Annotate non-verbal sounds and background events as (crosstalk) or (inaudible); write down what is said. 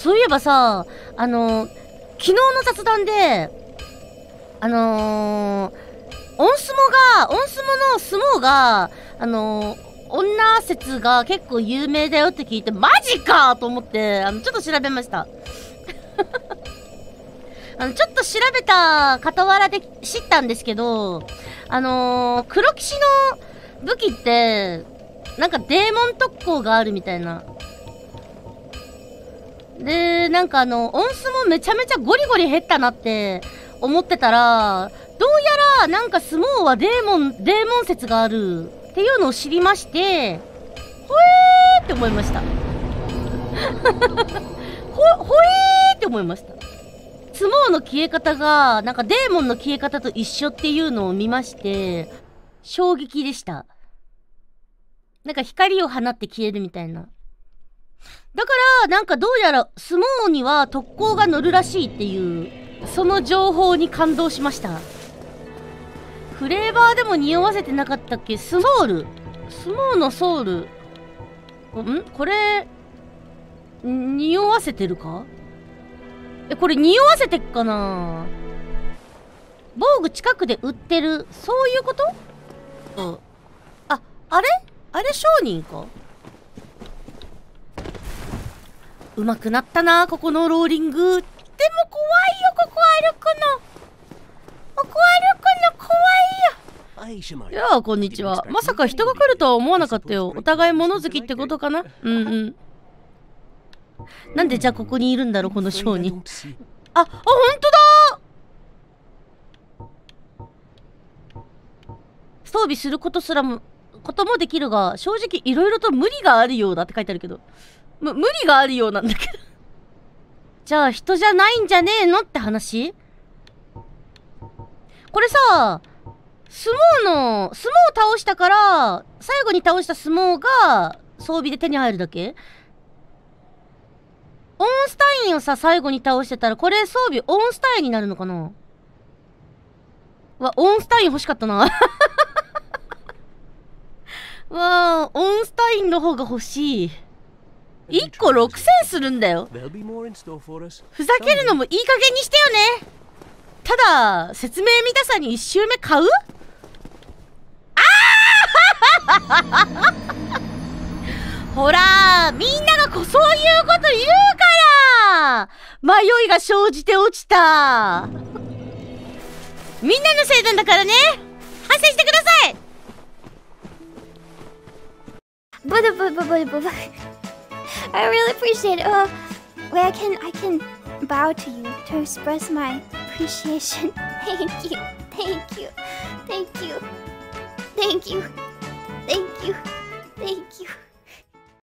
そういえばさ、あの、昨日の雑談で、あのー、音相撲が、音相撲の相撲が、あのー、女説が結構有名だよって聞いて、マジかと思って、あの、ちょっと調べました。(laughs) あの、ちょっと調べた傍らで知ったんですけど、あのー、黒騎士の武器って、なんかデーモン特攻があるみたいな。で、なんかあの、音数もめちゃめちゃゴリゴリ減ったなって思ってたら、どうやらなんか相撲はデーモン、デーモン説があるっていうのを知りまして、ほえーって思いました。(laughs) ほ、ほえーって思いました。相撲の消え方が、なんかデーモンの消え方と一緒っていうのを見まして、衝撃でした。なんか光を放って消えるみたいな。だから、なんかどうやら相撲には特攻が乗るらしいっていう、その情報に感動しました。フレーバーでも匂わせてなかったっけ？スモール？スモーのソウル？ん？これ、匂わせてるか？え、これ匂わせてっかな？防具近くで売ってる、そういうこと？あ、あれ？あれ商人か？うまくなったな、ここのローリング。でも怖いよ、ここ歩くの。ここ歩くの怖いよ。いやあ、こんにちは。まさか人が来るとは思わなかったよ。お互い物好きってことかな？うんうん。なんでじゃあここにいるんだろう、この商人。あ、あ、ほんとだ装備することすらも、こともできるが、正直いろいろと無理があるようだって書いてあるけど。む、無理があるようなんだけど (laughs) じゃあ人じゃないんじゃねえのって話？これさ、相撲の、相撲を倒したから、最後に倒した相撲が装備で手に入るだけ？オンスタインをさ、最後に倒してたら、これ装備オンスタインになるのかな？わ、オンスタイン欲しかったな。(laughs) わあ、オンスタインの方が欲しい。1個6000するんだよ。ふざけるのもいい加減にしてよね。ただ、説明見たさに1周目買う？ああ (laughs) ほら、みんながこそういうこと言うから！迷いが生じて落ちた。みんなのせいなんだからね。反省してください。ブルブルブルブル I really appreciate it. Oh, where I can I can bow to you to express my appreciation. (laughs) Thank you. Thank you. Thank you. Thank you. Thank you. Thank you.